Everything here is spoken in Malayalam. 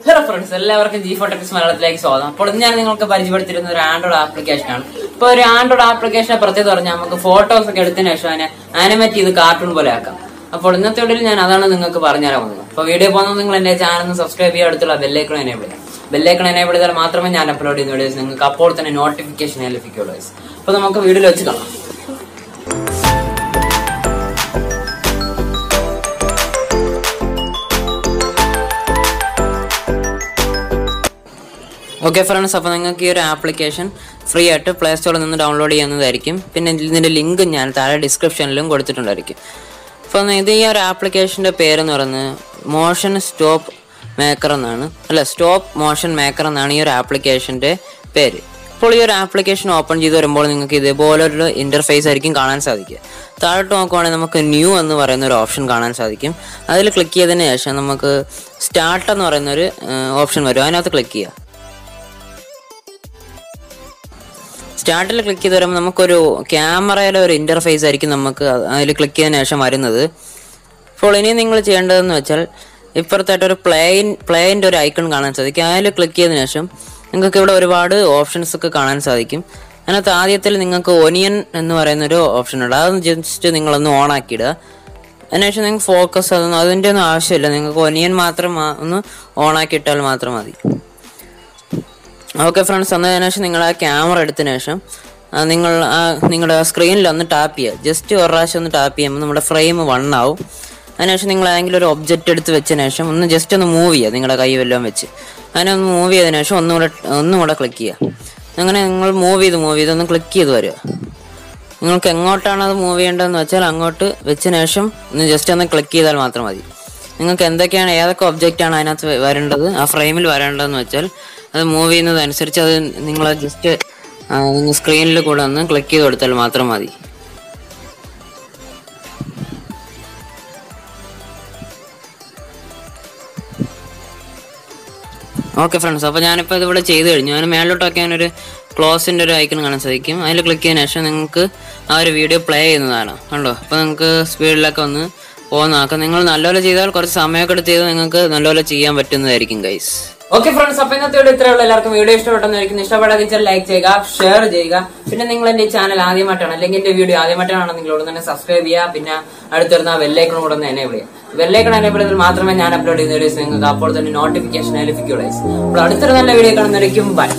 ഹലോ ഫ്രണ്ട്സ് എല്ലാവർക്കും ജി ഫോട്ടോക്സ് മലയാളത്തിലേക്ക് സ്വാഗതം. അപ്പോൾ ഇന്ന് ഞാൻ നിങ്ങൾക്ക് പരിചയപ്പെടുത്തിരുന്ന ഒരു ആൻഡ്രോയിഡ് ആപ്ലിക്കേഷൻ ആണ്. ഇപ്പോൾ ഒരു ആൻഡ്രോയിഡ് ആപ്ലിക്കേഷനെ പ്രത്യേകത പറഞ്ഞാൽ നമുക്ക് ഫോട്ടോസ് ഒക്കെ എടുത്തതിന് ശേഷം അതിനെ ആനിമേറ്റ് ചെയ്ത് കാർട്ടൂൺ പോലെ ആക്കാം. അപ്പോൾ ഇന്നത്തെ വീഡിയോയിൽ ഞാൻ അതാണ് നിങ്ങൾക്ക് പറഞ്ഞുതരാൻ പോകുന്നത്. അപ്പോൾ വീഡിയോ പോകുന്നത് നിങ്ങൾ എന്റെ ചാനൽ സബ്സ്ക്രൈബ് ചെയ്യുക അടുത്തുള്ള ബെല്ലൈക്കൺ എനേബിൾ ബെല്ലൈക്കൺ എനേബിൾ ചെയ്താൽ മാത്രമേ ഞാൻ അപ്ലോഡ് ചെയ്യുന്ന വീഡിയോസ് നിങ്ങൾക്ക് അപ്പോൾ തന്നെ നോട്ടിഫിക്കേഷൻ ലഭിക്കുള്ളൂ അപ്പോൾ നമുക്ക് വീഡിയോയിൽ വെച്ച് കാണാം. ഓക്കെ ഫ്രണ്ട്സ് അപ്പോൾ നിങ്ങൾക്ക് ഈ ഒരു ആപ്ലിക്കേഷൻ ഫ്രീ ആയിട്ട് പ്ലേ സ്റ്റോറിൽ നിന്ന് ഡൗൺലോഡ് ചെയ്യുന്നതായിരിക്കും. പിന്നെ ഇതിന്റെ ലിങ്ക് ഞാൻ താഴെ ഡിസ്ക്രിപ്ഷനിലും കൊടുത്തിട്ടുണ്ടായിരിക്കും. അപ്പോൾ ഇത് ഈ ഒരു ആപ്ലിക്കേഷന്റെ പേരെന്ന് പറയുന്നത് മോഷൻ സ്റ്റോപ്പ് മേക്കർ എന്നാണ്. അല്ല സ്റ്റോപ്പ് മോഷൻ മേക്കർ എന്നാണ് ഈ ഒരു ആപ്ലിക്കേഷന്റെ പേര്. ഇപ്പോൾ ഈ ഒരു ആപ്ലിക്കേഷൻ ഓപ്പൺ ചെയ്ത് വരുമ്പോൾ നിങ്ങൾക്ക് ഇതേപോലൊരു ഇന്റർഫേസ് ആയിരിക്കും കാണാൻ സാധിക്കുക. താഴോട്ട് നോക്കുവാണെങ്കിൽ നമുക്ക് ന്യൂ എന്ന് പറയുന്ന ഒരു ഓപ്ഷൻ കാണാൻ സാധിക്കും. അതിൽ ക്ലിക്ക് ചെയ്തതിന് ശേഷം നമുക്ക് സ്റ്റാർട്ട് എന്ന് പറയുന്ന ഒരു ഓപ്ഷൻ വരും. അതിനകത്ത് ക്ലിക്ക് ചെയ്യുക. സ്റ്റാർട്ടിൽ ക്ലിക്ക് ചെയ്ത് വരുമ്പോൾ നമുക്കൊരു ക്യാമറയുടെ ഒരു ഇന്റർഫേസ് ആയിരിക്കും നമുക്ക് അതിൽ ക്ലിക്ക് ചെയ്തതിന് ശേഷം വരുന്നത്. അപ്പോൾ ഇനി നിങ്ങൾ ചെയ്യേണ്ടതെന്ന് വെച്ചാൽ ഇപ്പുറത്തായിട്ട് ഒരു പ്ലെയിൻ പ്ലെയിന്റെ ഒരു ഐക്കൺ കാണാൻ സാധിക്കും. അതിൽ ക്ലിക്ക് ചെയ്തതിന് ശേഷം നിങ്ങൾക്ക് ഇവിടെ ഒരുപാട് ഓപ്ഷൻസ് ഒക്കെ കാണാൻ സാധിക്കും. അതിനകത്ത് ആദ്യത്തിൽ നിങ്ങൾക്ക് ഒനിയൻ എന്ന് പറയുന്ന ഒരു ഓപ്ഷൻ ഉണ്ട്. അതൊന്ന് ജസ്റ്റ് നിങ്ങളൊന്ന് ഓൺ ആക്കിയിടുക. അതിനുശേഷം നിങ്ങൾക്ക് ഫോക്കസ് അതൊന്നും അതിന്റെ ഒന്നും ആവശ്യമില്ല. നിങ്ങൾക്ക് ഒനിയൻ മാത്രം ഒന്ന് ഓൺ ആക്കി ഇട്ടാൽ മാത്രം മതി. ഓക്കെ ഫ്രണ്ട്സ് എന്നതിന് ശേഷം നിങ്ങൾ ആ ക്യാമറ എടുത്തതിന് ശേഷം നിങ്ങൾ ആ നിങ്ങളുടെ സ്ക്രീനിൽ ഒന്ന് ടാപ്പ് ചെയ്യുക. ജസ്റ്റ് ഒരു പ്രാവശ്യം ഒന്ന് ടാപ്പ് ചെയ്യുമ്പോൾ നമ്മുടെ ഫ്രെയിം വൺ ആവും അതിനുശേഷം നിങ്ങൾ ഏതെങ്കിലും ഒരു ഒബ്ജക്റ്റ് എടുത്ത് വെച്ചതിന് ശേഷം ഒന്ന് ജസ്റ്റ് ഒന്ന് മൂവ് ചെയ്യുക നിങ്ങളുടെ കൈ വല്ലതും വെച്ച്. അതിനെ ഒന്ന് മൂവ് ചെയ്തതിനു ശേഷം ഒന്നും കൂടെ ഒന്നും കൂടെ ക്ലിക്ക് ചെയ്യുക. അങ്ങനെ നിങ്ങൾ മൂവ് ചെയ്ത് മൂവ് ചെയ്ത് ഒന്ന് ക്ലിക്ക് ചെയ്ത് വരിക. നിങ്ങൾക്ക് എങ്ങോട്ടാണ് അത് മൂവ് ചെയ്യേണ്ടതെന്ന് വെച്ചാൽ അങ്ങോട്ട് വെച്ചതിന് ശേഷം ഒന്ന് ജസ്റ്റ് ഒന്ന് ക്ലിക്ക് ചെയ്താൽ മാത്രം മതി. നിങ്ങൾക്ക് എന്തൊക്കെയാണ് ഏതൊക്കെ ഒബ്ജക്റ്റ് ആണ് അതിനകത്ത് വരേണ്ടത് ആ ഫ്രെയിമിൽ വരേണ്ടതെന്ന് വെച്ചാൽ അത് മൂവ് ചെയ്യുന്നതനുസരിച്ച് അത് നിങ്ങൾ ജസ്റ്റ് നിങ്ങൾ സ്ക്രീനിൽ കൂടെ ഒന്ന് ക്ലിക്ക് ചെയ്ത് കൊടുത്താൽ മാത്രം മതി. ഓക്കെ ഫ്രണ്ട്സ് അപ്പോൾ ഞാനിപ്പോൾ ഇതിവിടെ ചെയ്ത് കഴിഞ്ഞു. അതിന് മേലോട്ടൊക്കെ ഞാനൊരു ക്ലോസിന്റെ ഒരു ഐക്കൺ കാണാൻ സാധിക്കും. അതിൽ ക്ലിക്ക് ചെയ്തതിനു ശേഷം നിങ്ങൾക്ക് ആ ഒരു വീഡിയോ പ്ലേ ചെയ്യുന്നതാണ്. കണ്ടോ? അപ്പോൾ നിങ്ങൾക്ക് സ്പീഡിലൊക്കെ ഒന്ന് പോകുന്നതാക്കാം നിങ്ങൾ നല്ലപോലെ ചെയ്താൽ കുറച്ച് സമയമൊക്കെ എടുത്ത് ചെയ്ത് നിങ്ങൾക്ക് നല്ലപോലെ ചെയ്യാൻ പറ്റുന്നതായിരിക്കും ഗൈസ് ഓക്കെ ഫ്രണ്ട്സ് അപ്പൊ ഇന്നത്തെ ഇത്രയുള്ള എല്ലാവർക്കും വീഡിയോ ഇഷ്ടപ്പെട്ടെന്നായിരിക്കും ഇഷ്ടപ്പെടാതെ ലൈക്ക് ചെയ്യുക ഷെയർ ചെയ്യുക. പിന്നെ നിങ്ങൾ എന്റെ ചാനൽ ആദ്യമായിട്ടാണ് അല്ലെങ്കിൽ എന്റെ വീഡിയോ ആദ്യമായിട്ടാണ് നിങ്ങളോട് തന്നെ സബ്സ്ക്രൈബ് ചെയ്യുക. പിന്നെ അടുത്തിരുന്ന ബെല്ലൈക്കൺ കൂടെ ഒന്ന് എനേബിൾ ചെയ്യുക. ബെല്ലൈക്കൺ എനേബിൾ ചെയ്താൽ മാത്രമേ ഞാൻ അപ്ലോഡ് ചെയ്യുന്ന വീഡിയോസ് നിങ്ങൾക്ക് അപ്പോൾ തന്നെ നോട്ടിഫിക്കേഷൻ ലഭിക്കുകയുള്ളൂ അപ്പോൾ അടുത്തൊരു നല്ല വീഡിയോ കാണുന്നതായിരിക്കും ബൈ